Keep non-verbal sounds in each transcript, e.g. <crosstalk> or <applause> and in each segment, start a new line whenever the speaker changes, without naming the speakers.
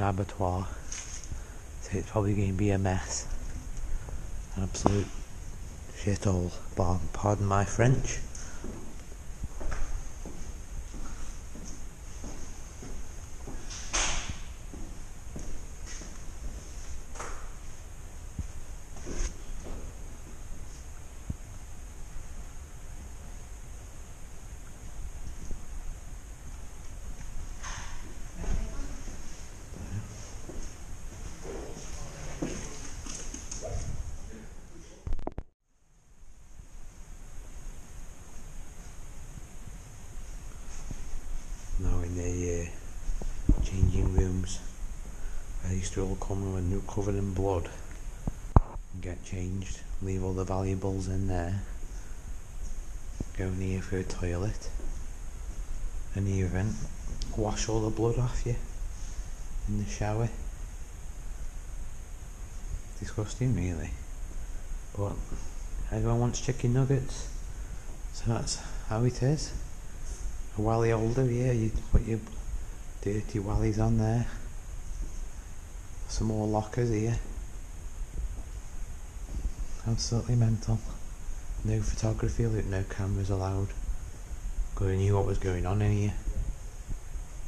an abattoir. So it's probably going to be a mess. An absolute shithole. Pardon my French. now in the uh, changing rooms I used to all come when they're covered in blood. Get changed. Leave all the valuables in there. Go near for a toilet. And even wash all the blood off you in the shower. Disgusting really. But everyone wants chicken nuggets. So that's how it is. A wally older, yeah, you put your dirty wallies on there. Some more lockers here. Absolutely mental. No photography, no cameras allowed. Because I knew what was going on in here.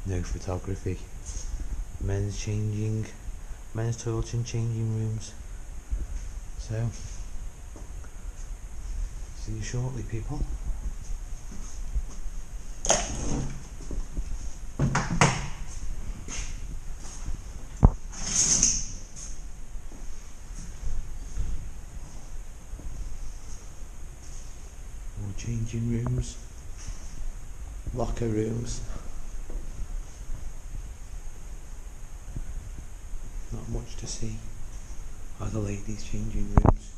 No photography. Men's changing, men's toilet and changing rooms. So, see you shortly, people. More changing rooms, rooms. Not much to see. The ladies' changing rooms?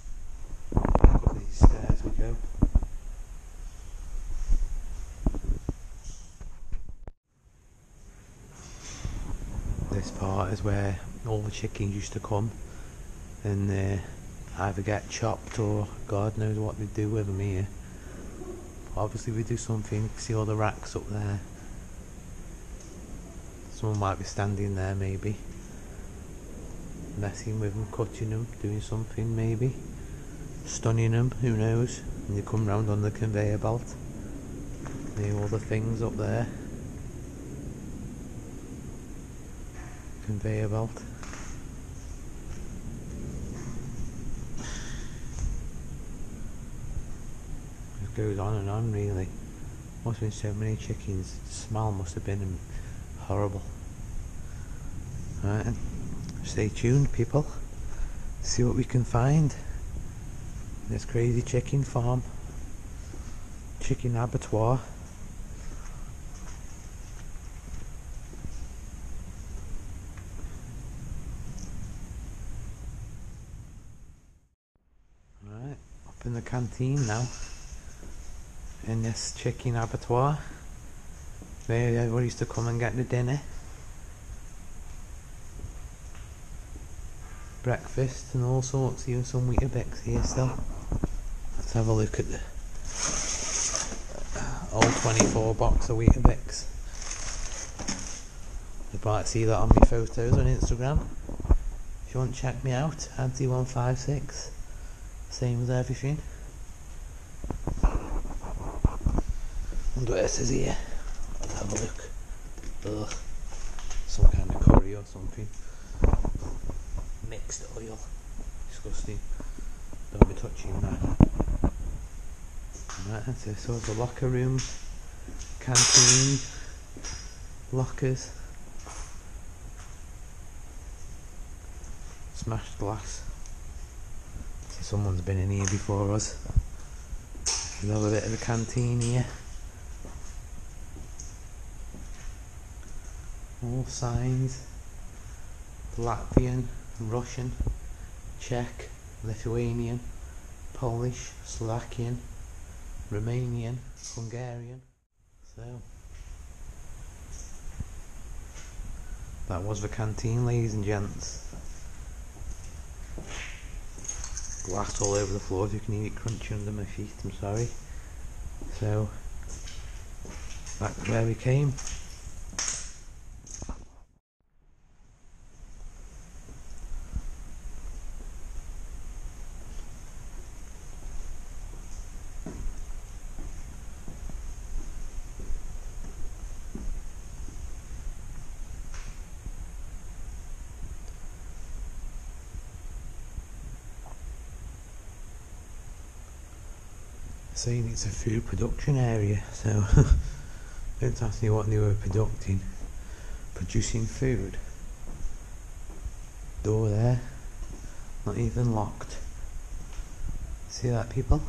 Back up these stairs we go. This part is where all the chickens used to come and uh, either get chopped or God knows what they do with them here. Obviously we do something, see all the racks up there. Someone might be standing there maybe. Messing with them, cutting them, doing something maybe. Stunning them, who knows. And they come round on the conveyor belt. Near all the things up there. Conveyor belt. Goes on and on really. Must have been so many chickens. The smell must have been horrible. Right, stay tuned people. See what we can find. This crazy chicken farm. Chicken abattoir. Right, up in the canteen now. In this chicken abattoir. Where everybody used to come and get the dinner. Breakfast and all sorts, even some Weetabix here still. Let's have a look at the uh, old 24 box of Weetabix. You might see that on my photos on Instagram. If you want to check me out, Adzey156. Same as everything. Wonder what this is here. Let's have a look. Ugh. Some kind of curry or something. Mixed oil. Disgusting. Don't be touching that. Right, that's it. So the locker room, canteen, lockers, smashed glass. So someone's been in here before us. Another bit of the canteen here. All signs. Latvian, Russian, Czech, Lithuanian, Polish, Slovakian, Romanian, Hungarian. So that was the canteen, ladies and gents. Glass all over the floor, if you can hear it crunching under my feet, I'm sorry. So back to where we came. Saying it's a food production area, so <laughs> don't ask me what they were producing. Producing food. Door there, not even locked. See that, people?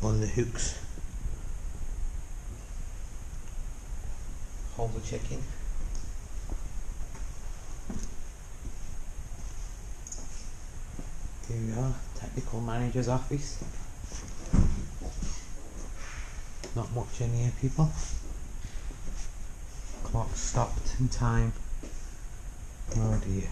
One of the hooks. Hold the chicken. Here we are, technical manager's office. Not much in here, people. Clock stopped in time. Oh dear.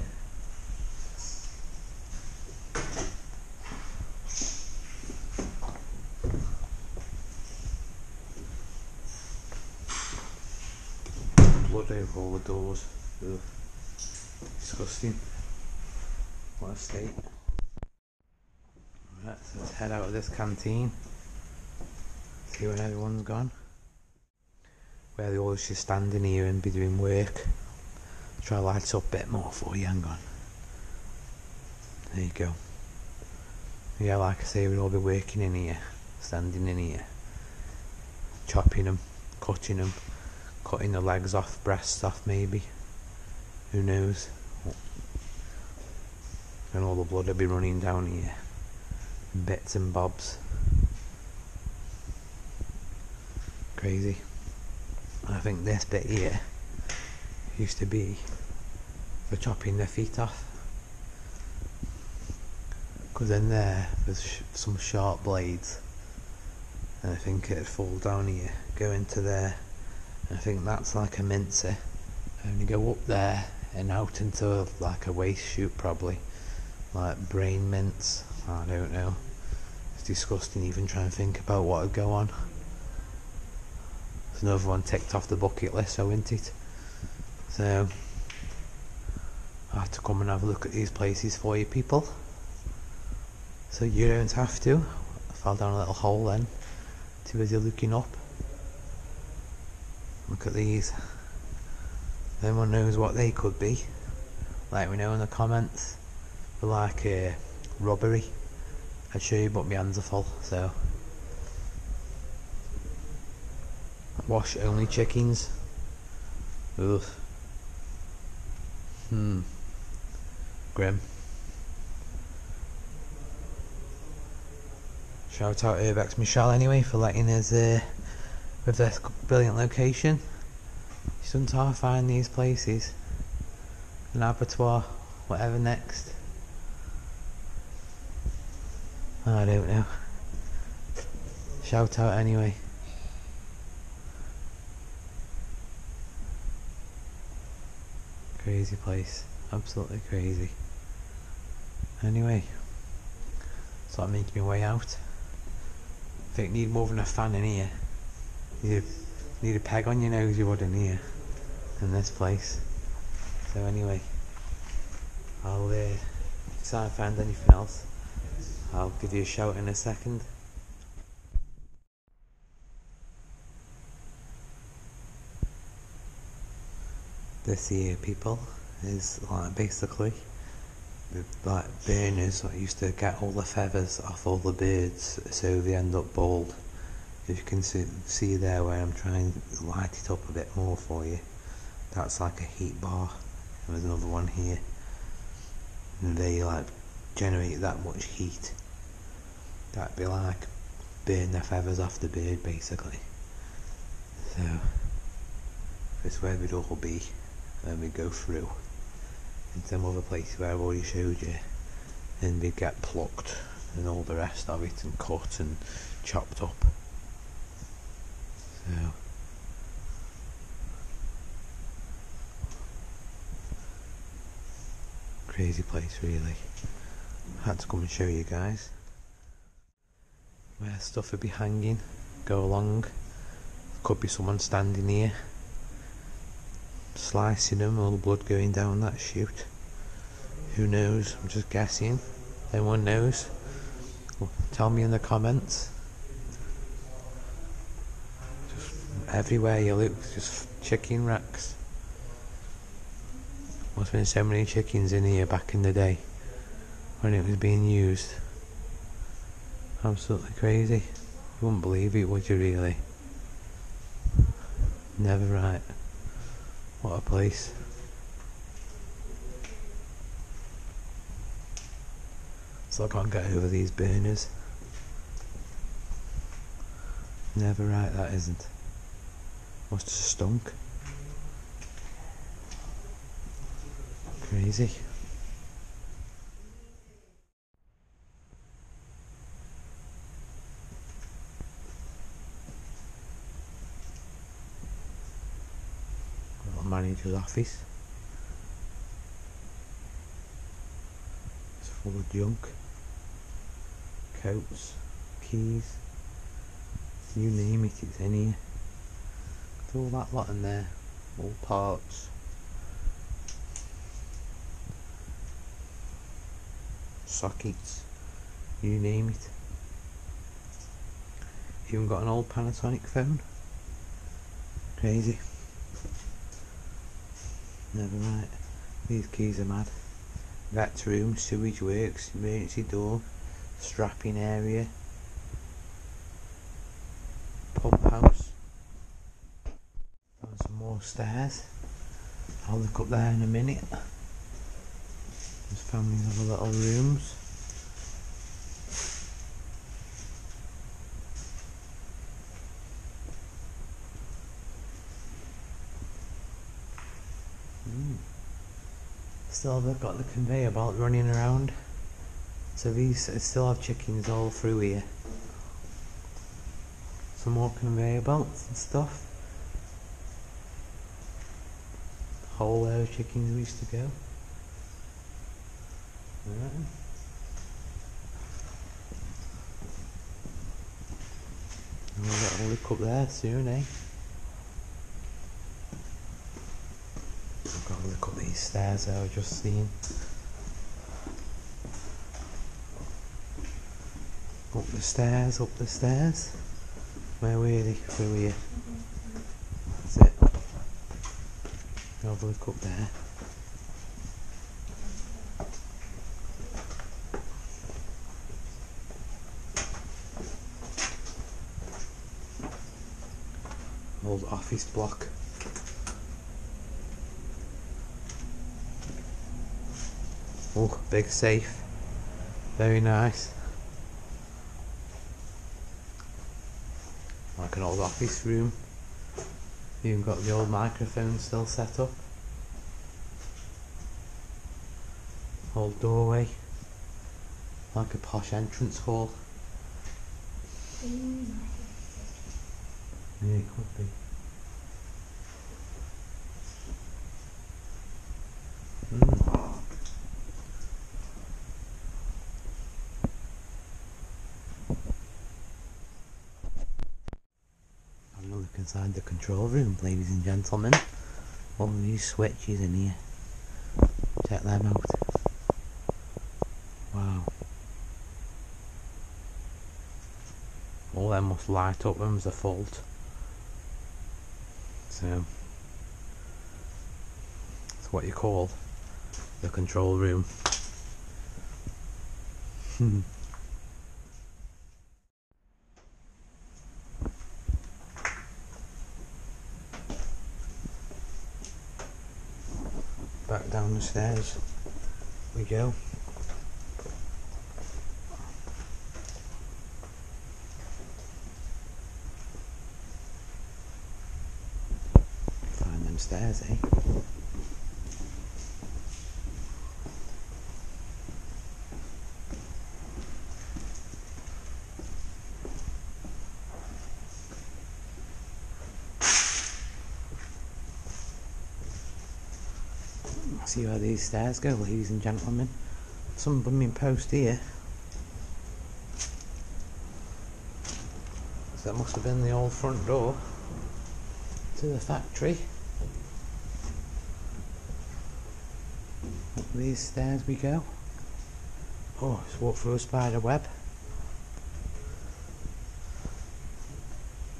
Blood over all the doors. Ugh. Disgusting. What a state. Let's head out of this canteen. See where everyone's gone. Where they always just standing here and be doing work. Try to light up a bit more for you, hang on. There you go. Yeah, like I say, we'll all be working in here, standing in here, chopping them, cutting them, cutting the legs off, breasts off maybe. Who knows? And all the blood will be running down here bits and bobs. Crazy. I think this bit here used to be for chopping their feet off. Because in there there's sh some sharp blades. And I think it'd fall down here, go into there. And I think that's like a mincer. And you go up there and out into like a waste chute probably. Like brain mints. I don't know. Disgusting even trying to think about what would go on. There's another one ticked off the bucket list, so isn't it? So I have to come and have a look at these places for you people. So you don't have to. I fell down a little hole then. Too busy looking up. Look at these. Anyone knows what they could be. Let me know in the comments. Like a uh, robbery. Show you but my hands are full, so wash only chickens. Ugh. Hmm. Grim. Shout out Urbex Michelle anyway for letting us uh, with this brilliant location. Done to find these places. An abattoir, whatever next. I don't know. Shout out anyway. Crazy place. Absolutely crazy. Anyway. So I'm making my way out. I think need more than a fan in here. Need a, need a peg on your nose you would in here. In this place. So anyway. I'll uh, if I find anything else. I'll give you a shout in a second. This here, people, is like basically the like burners that used to get all the feathers off all the birds so they end up bald. If you can see, see there where I'm trying to light it up a bit more for you, that's like a heat bar. There's another one here. And they like generate that much heat that'd be like burn the feathers off the bird basically. So this where we'd all be and we'd go through in some other places where I've already showed you and we'd get plucked and all the rest of it and cut and chopped up. So crazy place really. Had to come and show you guys where stuff would be hanging, go along. Could be someone standing here, slicing them, all the blood going down that chute. Who knows? I'm just guessing. Anyone knows? Well, tell me in the comments. Just everywhere you look, just chicken racks. Must have been so many chickens in here back in the day. when it was being used. Absolutely crazy. You wouldn't believe it, would you really? Never right. What a place. So I can't get over these burners. Never right, that isn't. Must have stunk. Crazy. Manager's office. It's full of junk. Coats, keys, you name it, it's in here. There's all that lot in there. All parts. Sockets. You name it. Even got an old Panasonic phone. Crazy. Never mind. These keys are mad. That room, sewage works, emergency door, strapping area, pump house. Some more stairs. I'll look up there in a minute. There's families of little rooms. Still, they've got the conveyor belt running around. So we still have chickens all through here. Some more conveyor belts and stuff. Whole Hole where chickens used to go. Right. We'll look up there soon, eh? I've got to up I was just seeing. Up the stairs, up the stairs. Where were they? Where were you? That's it. Have a look up there. Old office block. Oh, big safe. Very nice. Like an old office room. Even got the old microphone still set up. Old doorway. Like a posh entrance hall. Yeah, it could be. Mm. Having a look inside the control room, ladies and gentlemen. All these switches in here. Check them out. Wow. All them must light up when there's a fault. So it's what you call the control room. <laughs> Back down the stairs we go. Find them stairs, eh? See where these stairs go, ladies and gentlemen. Some blooming post here. So that must have been the old front door to the factory. Up these stairs we go. Oh, let's walk through a spider web.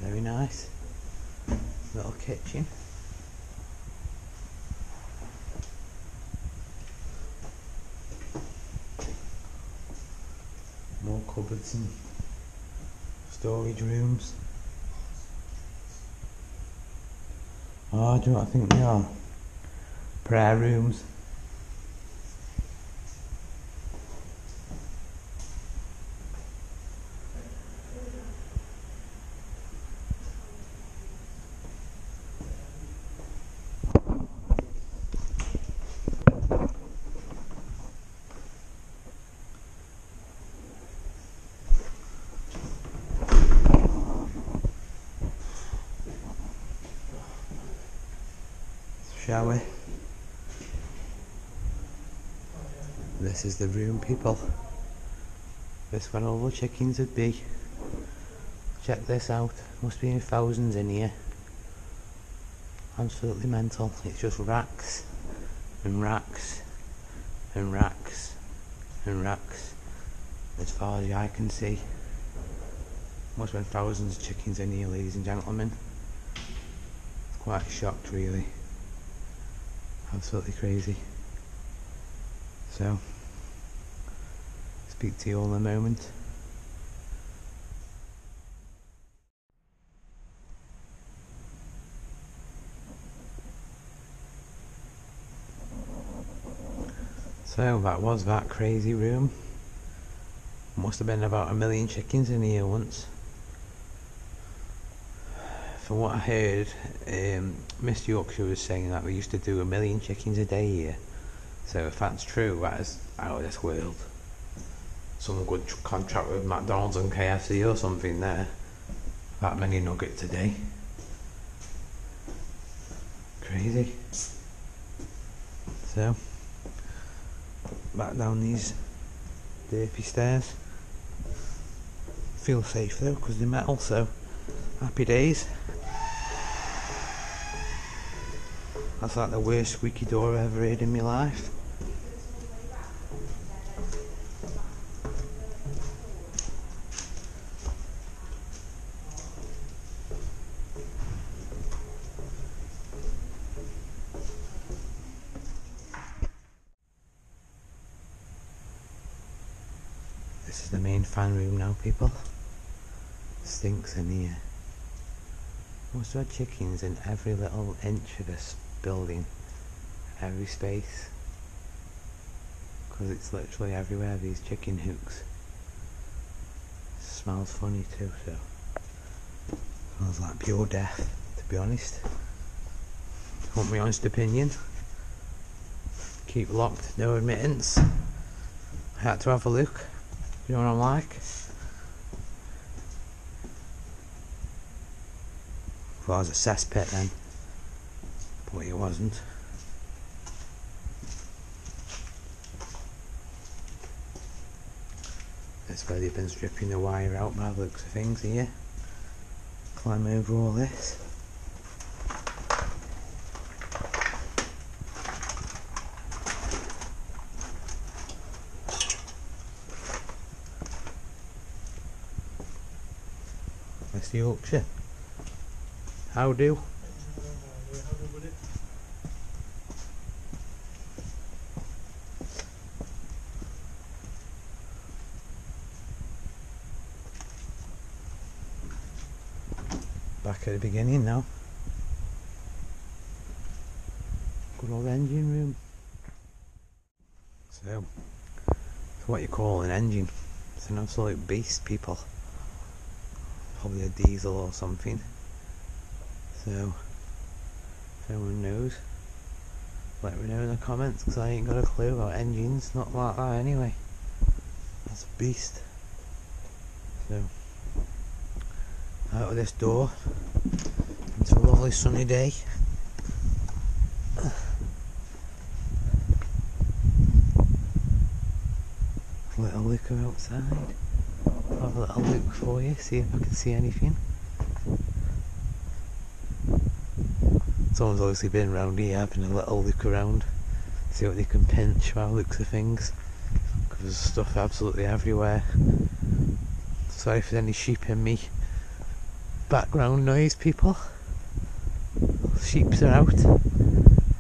Very nice. Little kitchen. And storage rooms. Oh, ah, do you know what I think they are? Prayer rooms. Shall we? This is the room, people. This where all the chickens would be. Check this out. Must be in thousands in here. Absolutely mental. It's just racks and racks and racks and racks as far as the eye can see. Must been thousands of chickens in here, ladies and gentlemen. Quite shocked, really absolutely crazy. So, speak to you all in a moment. So that was that crazy room. Must have been about a million chickens in here once from what I heard, um, Mr Yorkshire was saying that we used to do a million chickens a day here. So if that's true, that is out of this world. Some good contract with McDonald's and KFC or something there. That many nuggets a day. Crazy. So, back down these derpy stairs. Feel safe though, because they're metal, so happy days. That's like the worst squeaky door I've ever heard in my life. This is the main fan room now, people. Stinks in here. Must have had chickens in every little inch of this building every space. Because it's literally everywhere these chicken hooks. Smells funny too so. Smells like pure death to be honest. Want my honest opinion? Keep locked no admittance. I had to have a look. You know what I'm like? Well, I was a cesspit then but it wasn't. That's where they've been stripping the wire out by the looks of things here. Climb over all this. West Yorkshire. How do? back at the beginning now. Good old engine room. So, it's what you call an engine. It's an absolute beast, people. Probably a diesel or something. So, if anyone knows, let me know in the comments because I ain't got a clue about engines, not like that anyway. That's a beast. So, out of this door into a lovely sunny day. Little looker outside. Have a little look for you, see if I can see anything. Someone's obviously been around here having a little look around, see what they can pinch by looks of things. Because there's stuff absolutely everywhere. Sorry if there's any sheep in me background noise, people. Sheeps are out.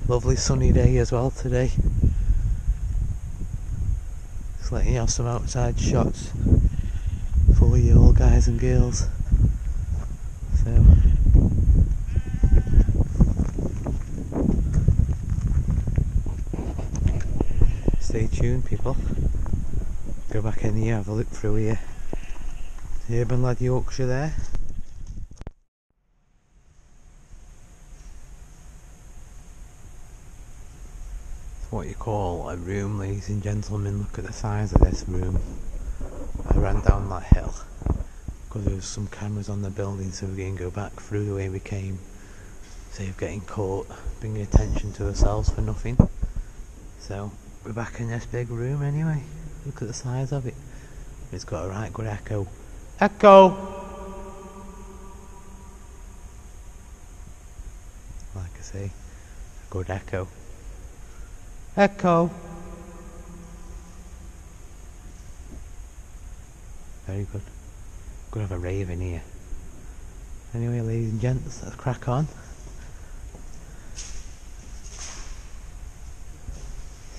Lovely sunny day as well today. Just letting you have some outside shots. for you all guys and girls. So stay tuned people. Go back in here, have a look through here. Urban Lad Yorkshire there. It's what you call a room, ladies and gentlemen. Look at the size of this room. I ran down that hill because there was some cameras on the building so we can go back through the way we came. Save getting caught, bringing attention to ourselves for nothing. So we're back in this big room anyway. Look at the size of it. It's got a right good echo. Echo! Like I say, a good echo. Echo! Very good. Gonna have a rave in here. Anyway, ladies and gents, let's crack on.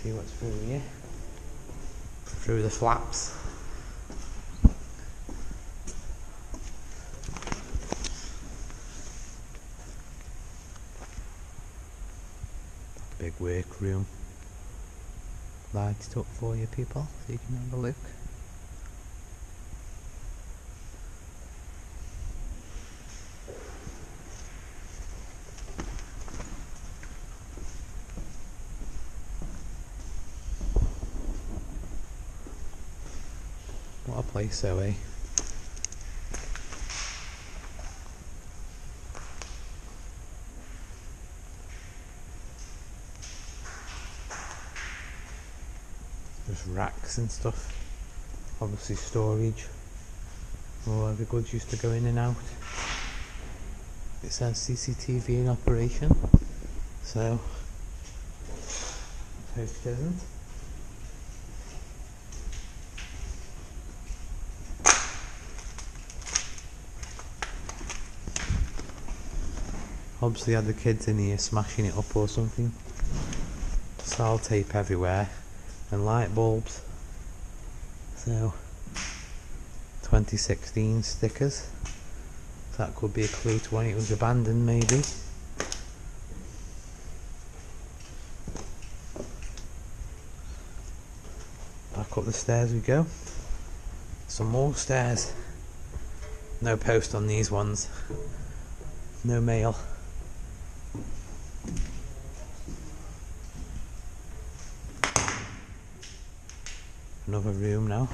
See what's through here. Through the flaps. Big work Lights up for you people, so you can have a look. What a place though, eh? And stuff. Obviously storage. All the goods used to go in and out. It says CCTV in operation. So, hope it doesn't. Obviously had the kids in here smashing it up or something. Sellotape everywhere and light bulbs. So 2016 stickers. That could be a clue to when it was abandoned maybe. Back up the stairs we go. Some more stairs. No post on these ones. No mail. Another room now.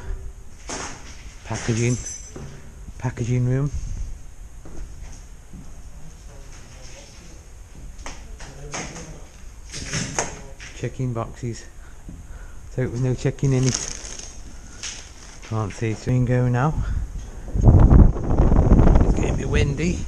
Packaging. Packaging room. Checking boxes. So there's no checking in it. Can't see. So we can go now. It's getting a bit windy.